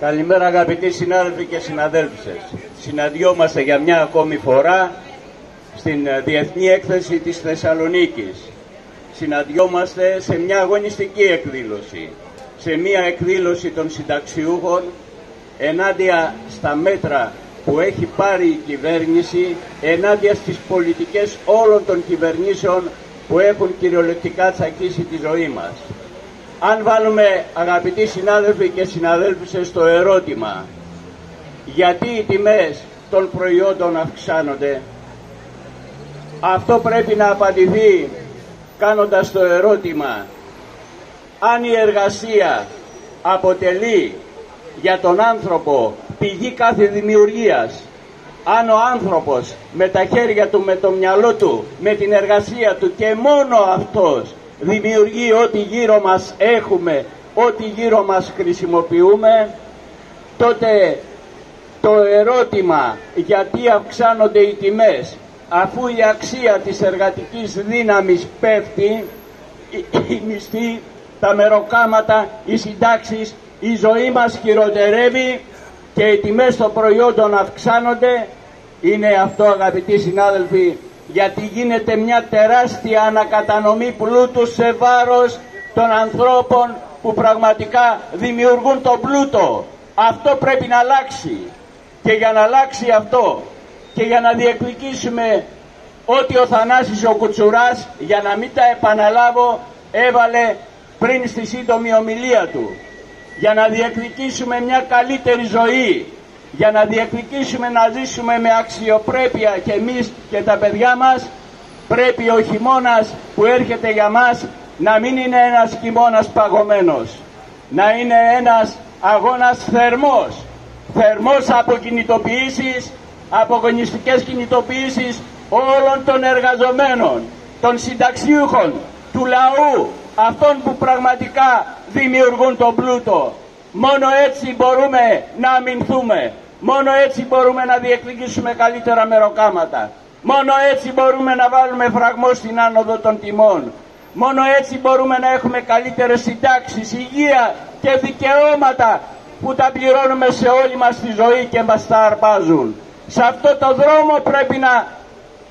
Καλημέρα αγαπητοί συνάδελφοι και συναδέλφισες. Συναντιόμαστε για μια ακόμη φορά στην ε, Διεθνή Έκθεση της Θεσσαλονίκης. Συναντιόμαστε σε μια αγωνιστική εκδήλωση, σε μια εκδήλωση των συνταξιούχων ενάντια στα μέτρα που έχει πάρει η κυβέρνηση, ενάντια στις πολιτικές όλων των κυβερνήσεων που έχουν κυριολεκτικά τσακίσει τη ζωή μας. Αν βάλουμε αγαπητοί συνάδελφοι και συναδέλφισες στο ερώτημα γιατί οι τιμές των προϊόντων αυξάνονται αυτό πρέπει να απαντηθεί κάνοντας το ερώτημα αν η εργασία αποτελεί για τον άνθρωπο πηγή κάθε δημιουργίας αν ο άνθρωπος με τα χέρια του, με το μυαλό του, με την εργασία του και μόνο αυτός δημιουργεί ό,τι γύρω μας έχουμε, ό,τι γύρω μας χρησιμοποιούμε, τότε το ερώτημα γιατί αυξάνονται οι τιμές αφού η αξία της εργατικής δύναμης πέφτει, η μισθή, τα μεροκάματα, οι συντάξεις, η ζωή μας χειροτερεύει και οι τιμές των προϊόντων αυξάνονται, είναι αυτό αγαπητοί συνάδελφοι γιατί γίνεται μια τεράστια ανακατανομή πλούτου σε βάρος των ανθρώπων που πραγματικά δημιουργούν τον πλούτο. Αυτό πρέπει να αλλάξει. Και για να αλλάξει αυτό και για να διεκδικήσουμε ότι ο Θανάσης ο Κουτσουράς, για να μην τα επαναλάβω, έβαλε πριν στη σύντομη ομιλία του. Για να διεκδικήσουμε μια καλύτερη ζωή, για να διεκδικήσουμε να ζήσουμε με αξιοπρέπεια και εμείς και τα παιδιά μας πρέπει ο χειμώνας που έρχεται για μας να μην είναι ένας χειμώνας παγωμένος. Να είναι ένας αγώνας θερμός. Θερμός από κινητοποιήσεις από αγωνιστικές κινητοποιήσεις όλων των εργαζομένων των συνταξιούχων του λαού αυτών που πραγματικά δημιουργούν τον πλούτο Μόνο έτσι μπορούμε να αμυνθούμε. Μόνο έτσι μπορούμε να διεκδικήσουμε καλύτερα μεροκάματα. Μόνο έτσι μπορούμε να βάλουμε φραγμό στην άνοδο των τιμών. Μόνο έτσι μπορούμε να έχουμε καλύτερες συντάξεις, υγεία και δικαιώματα που τα πληρώνουμε σε όλη μας τη ζωή και μας τα αρπάζουν. Σε αυτό το δρόμο πρέπει να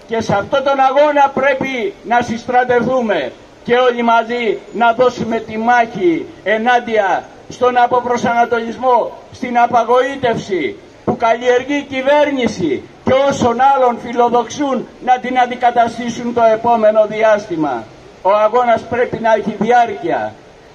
και σε αυτό τον αγώνα πρέπει να συστρατευτούμε και όλοι μαζί να δώσουμε τη μάχη ενάντια στον αποπροσανατολισμό, στην απαγοήτευση που καλλιεργεί η κυβέρνηση και όσων άλλων φιλοδοξούν να την αντικαταστήσουν το επόμενο διάστημα. Ο αγώνας πρέπει να έχει διάρκεια,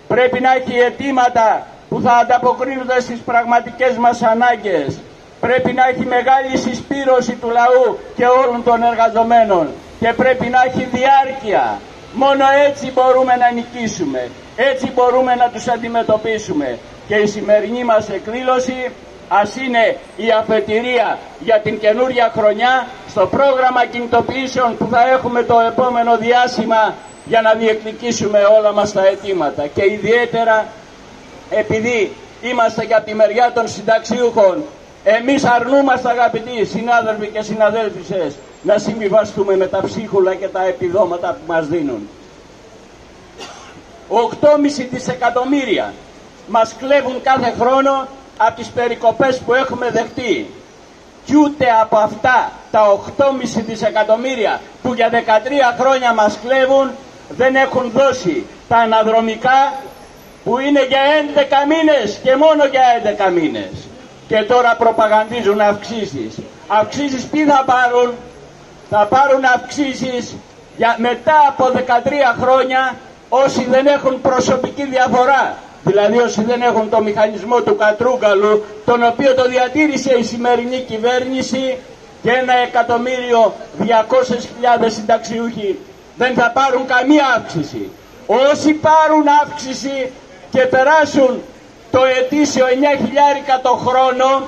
πρέπει να έχει αιτήματα που θα ανταποκρίνονται στις πραγματικές μας ανάγκες. Πρέπει να έχει μεγάλη συσπήρωση του λαού και όλων των εργαζομένων και πρέπει να έχει διάρκεια. Μόνο έτσι μπορούμε να νικήσουμε. Έτσι μπορούμε να τους αντιμετωπίσουμε. Και η σημερινή μας εκδήλωση ας είναι η αφετηρία για την καινούρια χρονιά στο πρόγραμμα κινητοποιήσεων που θα έχουμε το επόμενο διάστημα για να διεκδικήσουμε όλα μας τα αιτήματα. Και ιδιαίτερα επειδή είμαστε για τη μεριά των συνταξιούχων εμείς αρνούμαστε αγαπητοί συνάδελφοι και συναδέλφισες να συμβιβαστούμε με τα ψίχουλα και τα επιδόματα που μας δίνουν. 8,5 δισεκατομμύρια μας κλέβουν κάθε χρόνο από τις περικοπές που έχουμε δεχτεί. Κι ούτε από αυτά τα 8,5 δισεκατομμύρια που για 13 χρόνια μας κλέβουν δεν έχουν δώσει τα αναδρομικά που είναι για 11 μήνες και μόνο για 11 μήνες. Και τώρα προπαγανδίζουν αυξήσεις. Αυξήσεις ποιοι θα πάρουν; Θα πάρουν αυξήσεις για μετά από 13 χρόνια όσοι δεν έχουν προσωπική διαφορά, δηλαδή όσοι δεν έχουν το μηχανισμό του κατρούγκαλου, τον οποίο το διατήρησε η σημερινή κυβέρνηση και ένα εκατομμύριο 200.000 συνταξιούχοι δεν θα πάρουν καμία αύξηση. Όσοι πάρουν αύξηση και περάσουν το ετήσιο 9.000 το χρόνο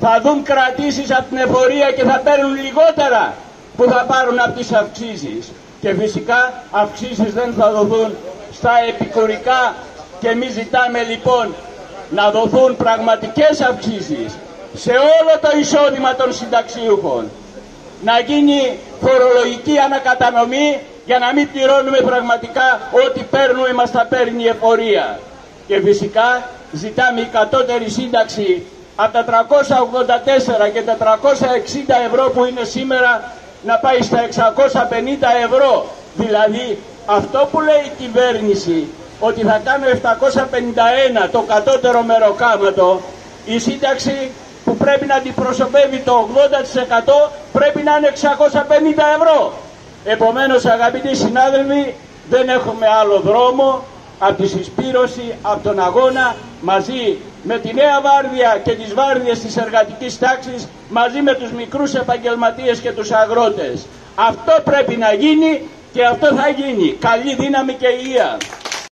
θα δουν κρατήσεις από την εφορία και θα παίρνουν λιγότερα που θα πάρουν από τις αυξήσεις και φυσικά αυξήσεις δεν θα δοθούν στα επικουρικά και εμεί ζητάμε λοιπόν να δοθούν πραγματικές αυξήσεις σε όλο το εισόδημα των συνταξιούχων. Να γίνει φορολογική ανακατανομή για να μην πληρώνουμε πραγματικά ό,τι παίρνουμε μας τα παίρνει η εφορία. Και φυσικά ζητάμε η κατώτερη σύνταξη από τα 384 και τα 360 ευρώ που είναι σήμερα να πάει στα 650 ευρώ. Δηλαδή αυτό που λέει η κυβέρνηση ότι θα κάνω 751 το κατώτερο μεροκάματο η σύνταξη που πρέπει να αντιπροσωπεύει το 80% πρέπει να είναι 650 ευρώ. Επομένως αγαπητοί συνάδελφοι δεν έχουμε άλλο δρόμο από τη συσπήρωση, από τον αγώνα μαζί με τη νέα βάρδια και τις βάρδιες της εργατικής τάξης μαζί με τους μικρούς επαγγελματίες και τους αγρότες. Αυτό πρέπει να γίνει και αυτό θα γίνει. Καλή δύναμη και υγεία.